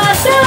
myself.